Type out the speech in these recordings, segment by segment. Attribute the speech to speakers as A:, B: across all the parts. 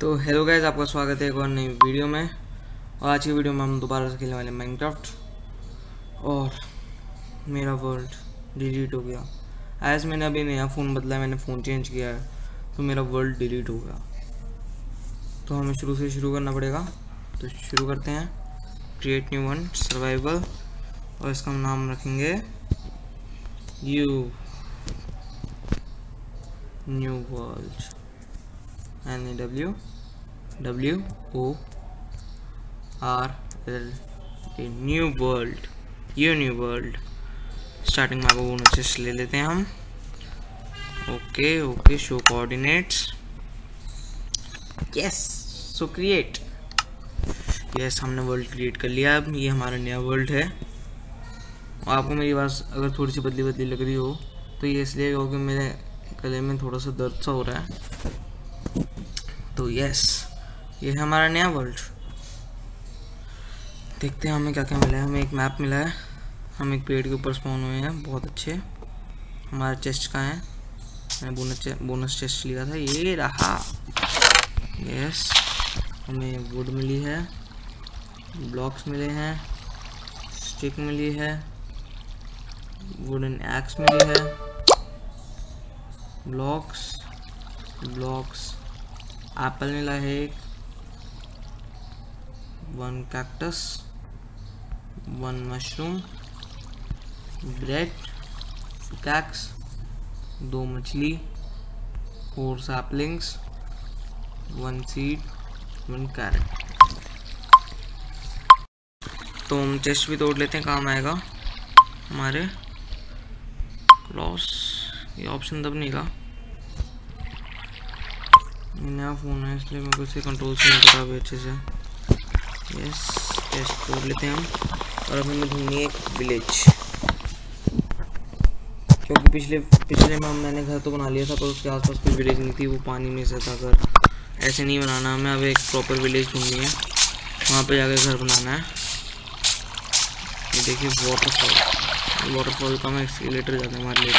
A: तो hello guys आपका स्वागत है एक और नई वीडियो में। और आज की वीडियो में हम दोबारा से खेलने वाले माइनक्राफ्ट और मेरा वर्ल्ड डिलीट हो गया। एज मैंने अभी नया फ़ोन बदला है, मैंने फ़ोन चेंज किया है तो मेरा वर्ल्ड डिलीट हो गया। तो हमें शुरू से शुरू करना पड़ेगा। तो शुरू करते हैं। क्रिएट न्यू वन सर्वाइवल और इसका हम नाम रखेंगे you new world N A W W O R L A new world you new world starting में आपको चेस्ट ले लेते हैं हम। Okay okay show coordinates yes so create yes हमने वर्ल्ड क्रिएट कर लिया। अब ये हमारा नया वर्ल्ड है। और आपको मेरी आवाज़ अगर थोड़ी सी बदली बदली लग रही हो तो ये इसलिए क्योंकि मेरे गले में थोड़ा सा दर्द सा हो रहा है। तो यस ये है हमारा नया वर्ल्ड देखते हैं हमें क्या क्या मिला है। हमें एक मैप मिला है। हम एक पेड़ के ऊपर स्पॉन हुए हैं। बहुत अच्छे। हमारा चेस्ट कहाँ है? मैंने बोनस बोनस चेस्ट लिया था। ये रहा। यस हमें वुड मिली है। ब्लॉक्स मिले हैं। स्टिक मिली है। वुडन एक्स मिली है। ब्लॉक्स ब्लॉक्स एप्पल मिला है एक one cactus one mushroom bread cakes दो मछली four saplings one seed one carrot तो हम चेस्ट भी तोड़ लेते हैं, काम आएगा। हमारे क्रॉस ये ऑप्शन तब नहीं का नया फ़ोन है, इसलिए मेरे को इसे कंट्रोल से नहीं पता अभी अच्छे से। यस टेस्ट तोड़ लेते हैं हम। और अब हमें ढूंढनी एक विलेज क्योंकि पिछले पिछले में मैंने घर तो बना लिया था, पर उसके आसपास कोई विलेज नहीं थी, वो पानी में से था घर। ऐसे नहीं बनाना हमें अब एक प्रॉपर विलेज ढूंढनी है। वहाँ पे जाकर घर बनाना है। ये देखिए वाटरफॉल वाटरफॉल का मैं एक्सीटर जाता है हमारे लिए।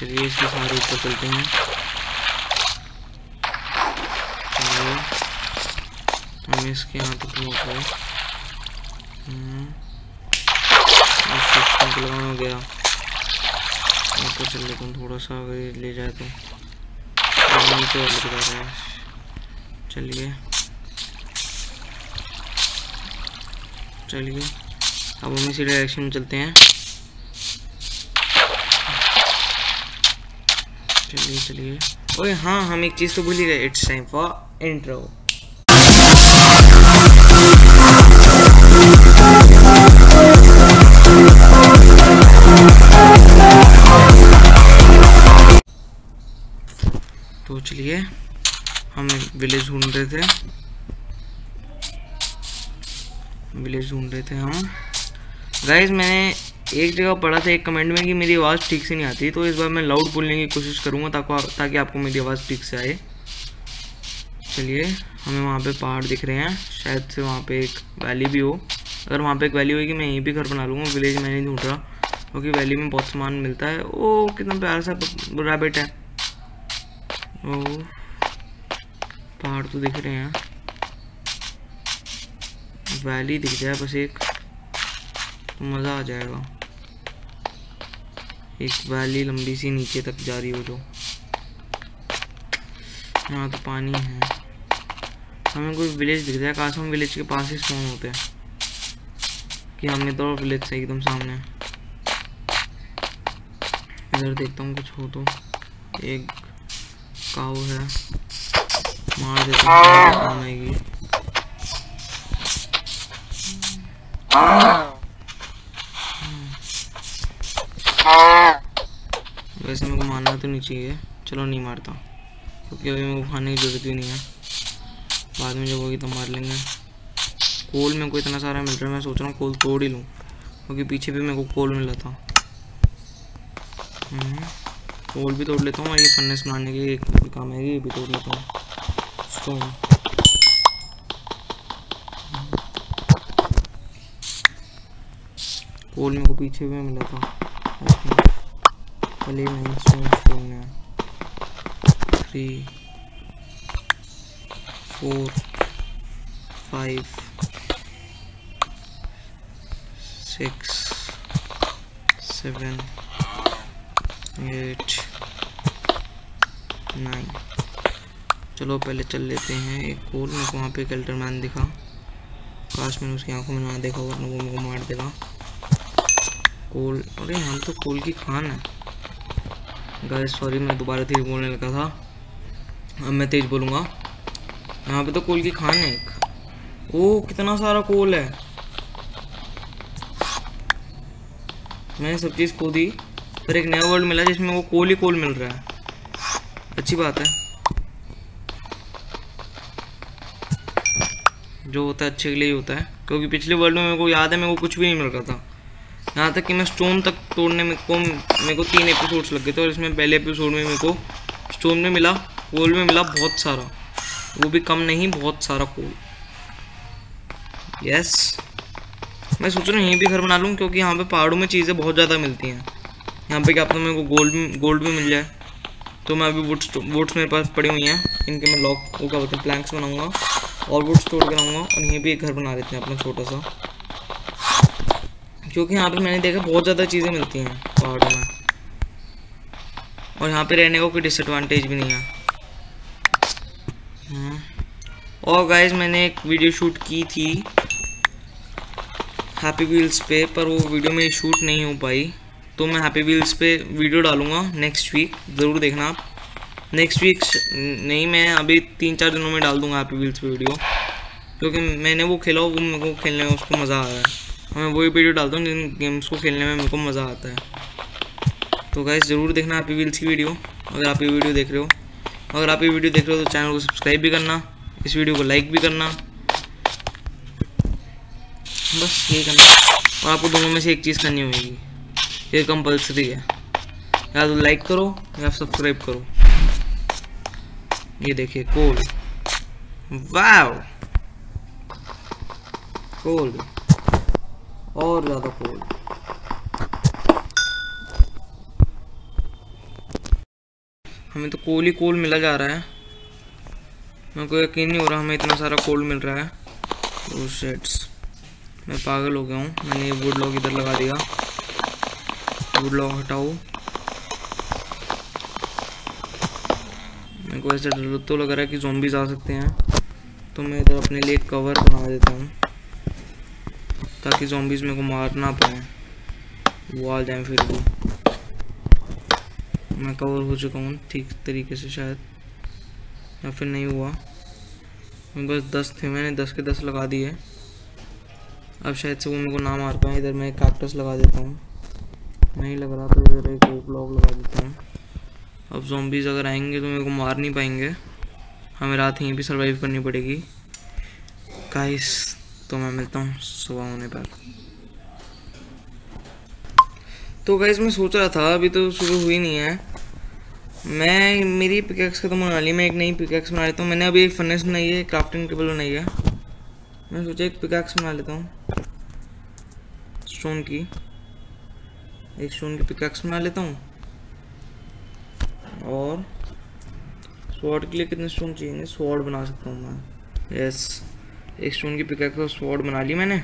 A: चलिए इसके सारे ऊपर चलते हैं। हम इसके यहाँ तक पहुँच गए लगाना गया। ऊपर चल लेता थोड़ा सा, अगर ले जाए तो। नीचे और जा रहा है। चलिए। चलिए, अब हम इसी डायरेक्शन में चलते हैं। चलिए चलिए ओए हाँ हम एक चीज़ तो भूल ही गए। इट्स टाइम फॉर इंट्रो तो चलिए, हम विलेज ढूंढ रहे थे। विलेज ढूंढ रहे थे हम। गाइज़ मैंने एक जगह पढ़ा था, एक कमेंट में कि मेरी आवाज़ ठीक से नहीं आती तो इस बार मैं लाउड बोलने की कोशिश करूँगा ताकि ताकि आपको मेरी आवाज़ ठीक से आए। चलिए, हमें वहाँ पे पहाड़ दिख रहे हैं, शायद से वहाँ पे एक वैली भी हो। अगर वहाँ पे एक वैली होगी, मैं यहीं भी घर बना लूँगा विलेज में नहीं ढूंढ रहा, क्योंकि वैली में बहुत सामान मिलता है। ओ, कितना प्यारा सा रैबिट है। ओ, पहाड़ तो दिख रहे हैं। वैली दिख जाए बस एक तो मज़ा आ जाएगा। एक वैली लंबी सी नीचे तक जा रही हो जो यहाँ तो पानी है। हमें कोई विलेज दिख जाए काश हम विलेज के पास ही स्पॉन होते हैं। कि हमें तो विलेज से एकदम सामने। इधर देखता हूँ कुछ हो तो। एक काऊ है। मार देता हूँ आएगी वैसे मेरे को मारना तो नहीं चाहिए। चलो नहीं मारता। क्योंकि अभी मेरे को खाने की ज़रूरत भी नहीं है। बाद में जब होगी तो मार लेंगे। कोल मेरे को इतना सारा मिल रहा है मैं सोच रहा हूँ कोल तोड़ ही लूँ। क्योंकि पीछे भी मेरे को कोल मिला था। हम्म, कोल भी तोड़ लेता हूँ और ये फन्नेस बनाने की एक काम है ये भी तोड़ लेता हूँ। स्टोन कोल मेरे को पीछे भी मिला था। नहीं स्टोन स्टोन है three four five six seven eight nine चलो पहले चल लेते हैं एक और मेरे को वहाँ पे कल्टर मैन दिखा। काश मैंने उसकी आँखों में ना देखा, वरना वो मेरे को मार देगा। कोल अरे हम तो कोल की खान है। गाइस सॉरी मैं दोबारा तेज बोलने लगा था। अब मैं तेज बोलूँगा। यहाँ पे तो कोल की खान है एक। ओ, कितना सारा कोल है। मैंने सब चीज़ खो दी, पर एक नया वर्ल्ड मिला जिसमें वो कोल ही कोल मिल रहा है। अच्छी बात है। जो होता है, अच्छे के लिए ही होता है। क्योंकि पिछले वर्ल्ड में मेरे को याद है, मेरे को कुछ भी नहीं मिल रहा था। यहाँ तक कि मैं स्टोन तक तोड़ने में को मेरे को तीन एपिसोड्स लग गए थे और इसमें पहले एपिसोड में मेरे को स्टोन में मिला कोल में मिला बहुत सारा। वो भी कम नहीं, बहुत सारा कोल यस मैं सोच रहा हूँ यहीं भी घर बना लूँ क्योंकि यहाँ पे पहाड़ों में चीज़ें बहुत ज़्यादा मिलती हैं। यहाँ पे क्या पता मेरे को गोल्ड गोल्ड भी मिल जाए। तो मैं अभी वुड्स वुड्स मेरे पास पड़ी हुई हैं। इनके मैं लॉक वो क्या बोलते हैं प्लैंक्स बनाऊँगा और वुड स्टोर कराऊँगा और यहीं भी एक घर बना देते हैं अपना छोटा सा। क्योंकि यहाँ पे मैंने देखा बहुत ज़्यादा चीज़ें मिलती हैं पहाड़ों में। और यहाँ पे रहने का कोई डिसएडवांटेज भी नहीं है। हाँ। और गाइज़ मैंने एक वीडियो शूट की थी हैप्पी व्हील्स पे, पर वो वीडियो मेरी शूट नहीं हो पाई। तो मैं हैप्पी व्हील्स पे वीडियो डालूँगा नेक्स्ट वीक ज़रूर देखना आप। नेक्स्ट वीक नहीं, मैं अभी तीन चार दिनों में डाल दूँगा हैप्पी व्हील्स पे वीडियो क्योंकि मैंने वो खेला वो मेरे को खेलने में उसको मज़ा आ रहा है। मैं वही वीडियो डालता हूँ जिन गेम्स को खेलने में मेरे को मज़ा आता है। तो गैस ज़रूर देखना हैप्पी वील्स की वीडियो अगर आप ये वीडियो देख रहे हो। अगर आप ये वीडियो देख रहे हो तो चैनल को सब्सक्राइब भी करना, इस वीडियो को लाइक भी करना। बस ये करना। और आपको दोनों में से एक चीज़ करनी होगी। ये कंपलसरी है। या तो लाइक करो, या सब्सक्राइब करो। ये देखिए कोल्ड वाव कोल और ज़्यादा कोल हमें तो कोल ही कोल मिला जा रहा है। मेरे को यकीन नहीं हो रहा हमें इतना सारा कोल मिल रहा है। तो शेड्स मैं पागल हो गया हूँ। मैंने ये वुड लॉक इधर लगा दिया। वुड लॉक हटाओ। मेरे को ऐसे डर तो लग रहा है कि जोम्बिस आ सकते हैं। तो मैं इधर अपने लिए कवर बना देता हूँ। ताकि जोम्बिस मेरे को मार ना पाए। वो आ जाए फिर भी। मैं कवर हो चुका हूँ ठीक तरीके से शायद। या फिर नहीं हुआ। मेरे पास दस थे, मैंने दस के दस लगा दिए। अब शायद से वो मेरे को ना मार पाए। इधर मैं कैक्टस लगा देता हूँ। नहीं लग रहा तो इधर एक ब्लॉक लगा देता हूँ। अब जोम्बीज अगर आएँगे तो मेरे को मार नहीं पाएँगे। हमें रात यहीं भी सर्वाइव करनी पड़ेगी। गाइस तो मैं मिलता हूँ सुबह होने पर। तो गाइस मैं सोच रहा था, अभी तो सुबह हुई नहीं है। मैं, मेरी पिकैक्स खत्म होने वाली मैं एक नई पिकैक्स बना लेता हूँ। मैंने अभी एक फर्नेस बनाई है क्राफ्टिंग टेबल बनाई है। मैं सोचा एक पिकैक्स बना लेता हूँ। स्टोन की। एक स्टोन की पिकैक्स बना लेता हूँ। और स्वॉर्ड के लिए कितने स्टोन चाहिए? स्वॉर्ड बना सकता हूँ मैं। यस एक स्टोन की पिकैक्स और स्वॉर्ड बना ली मैंने।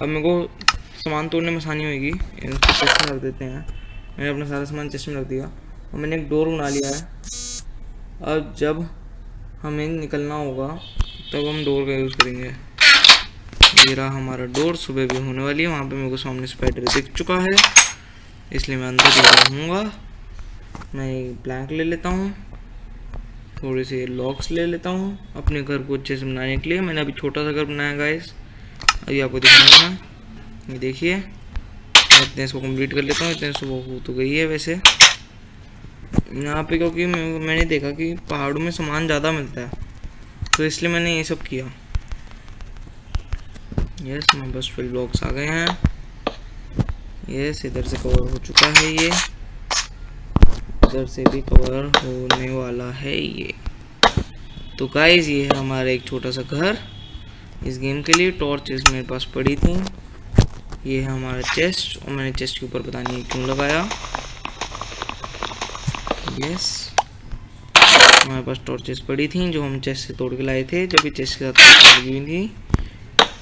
A: अब मेरे को सामान तोड़ने में आसानी होगी चेस्ट में रख देते हैं। मैंने अपना सारा सामान चेस्ट में रख दिया। और मैंने एक डोर बना लिया है। अब जब हमें निकलना होगा, तब हम डोर का यूज़ करेंगे। ये रहा हमारा डोर सुबह भी होने वाली है। वहाँ पे मेरे को सामने स्पाइडर दिख चुका है। इसलिए मैं अंदर रहूँगा मैं प्लैंक ले लेता हूँ। थोड़े से लॉक्स ले लेता हूँ अपने घर को अच्छे से बनाने के लिए। मैंने अभी छोटा सा घर बनाया गाइस अभी आपको दिखाऊँगा। ये देखिए। इतने इसको कंप्लीट कर लेता हूँ, इतने सुबह हो तो गई है वैसे। यहाँ पे क्योंकि मैंने देखा कि पहाड़ों में सामान ज़्यादा मिलता है तो इसलिए मैंने ये सब किया। यस बस फिल ब्लॉक्स आ गए हैं। यस इधर से कवर हो चुका है ये। इधर से भी कवर होने वाला है ये। तो गाइज़ ये है हमारा एक छोटा सा घर। इस गेम के लिए टॉर्चेस मेरे पास पड़ी थी। ये है हमारा चेस्ट और मैंने चेस्ट के ऊपर पता नहीं क्यों लगाया। यस हमारे पास टॉर्चेस पड़ी थी जो हम चेस्ट से तोड़ के लाए थे। जब ये चेस्ट के साथ लगी हुई थी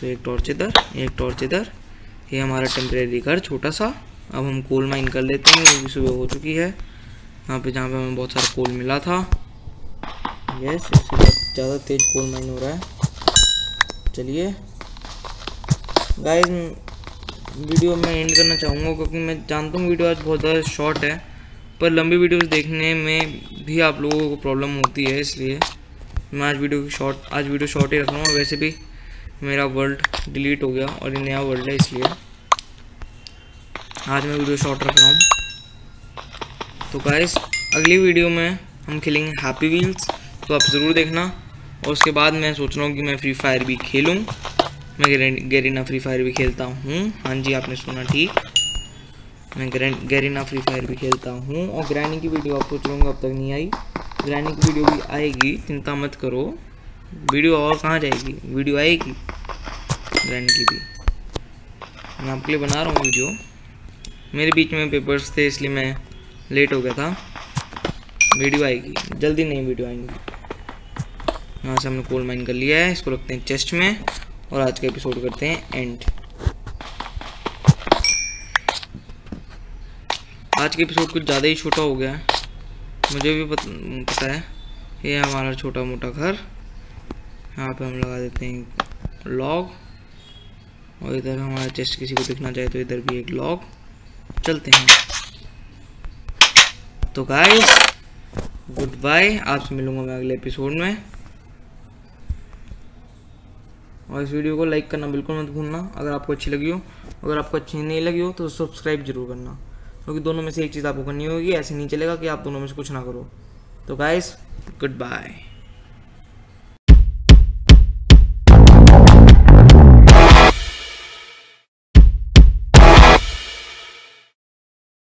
A: तो एक टॉर्च इधर, एक टॉर्च इधर। ये हमारा टेम्परेरी घर छोटा सा। अब हम कोल माइन कर लेते हैं सुबह हो चुकी है। यहाँ पे जहाँ पे हमें बहुत सारा कोल मिला था। यस इससे ज़्यादा तेज कोल माइन हो रहा है। चलिए। गाइस वीडियो मैं एंड करना चाहूँगा क्योंकि मैं जानता हूँ वीडियो आज बहुत ज़्यादा शॉर्ट है, पर लंबी वीडियोस देखने में भी आप लोगों को प्रॉब्लम होती है, इसलिए मैं आज वीडियो की शॉर्ट आज वीडियो शॉर्ट ही रखूँगा वैसे भी मेरा वर्ल्ड डिलीट हो गया और ये नया वर्ल्ड है, इसलिए आज मैं वीडियो शॉर्ट रख रहा हूँ। तो गाइस अगली वीडियो में हम खेलेंगे हैप्पी व्हील्स तो आप ज़रूर देखना। और उसके बाद मैं सोच रहा हूँ कि मैं फ्री फायर भी खेलूँ। मैं गैरिना फ्री फायर भी खेलता हूँ। हाँ जी, आपने सुना ठीक। मैं गैरिना फ्री फायर भी खेलता हूँ। और ग्रैनी की वीडियो आप सोच रहे अब तक नहीं आई। ग्रैनी की वीडियो भी आएगी, चिंता मत करो। वीडियो और कहाँ जाएगी? वीडियो आएगी ग्रैनी की भी। मैं आपके लिए बना रहा हूँ वीडियो मेरे बीच में पेपर्स थे, इसलिए मैं लेट हो गया था। वीडियो आएगी। जल्दी नहीं वीडियो आएँगी। यहाँ से हमने कोल माइन कर लिया है। इसको रखते हैं चेस्ट में और आज का एपिसोड करते हैं एंड आज के एपिसोड कुछ ज़्यादा ही छोटा हो गया है। मुझे भी पता है। ये हमारा छोटा मोटा घर। यहाँ पे हम लगा देते हैं लॉग और इधर हमारा चेस्ट किसी को दिखना चाहे तो इधर भी एक लॉग चलते हैं। तो गाइस गुड बाय आपसे मिलूँगा मैं अगले एपिसोड में। और इस वीडियो को लाइक करना बिल्कुल मत भूलना, अगर आपको अच्छी लगी हो। अगर आपको अच्छी नहीं लगी हो तो सब्सक्राइब ज़रूर करना। क्योंकि तो दोनों में से एक चीज़ आपको करनी होगी, ऐसे नहीं चलेगा कि आप दोनों में से कुछ ना करो। तो गाइस गुड बाय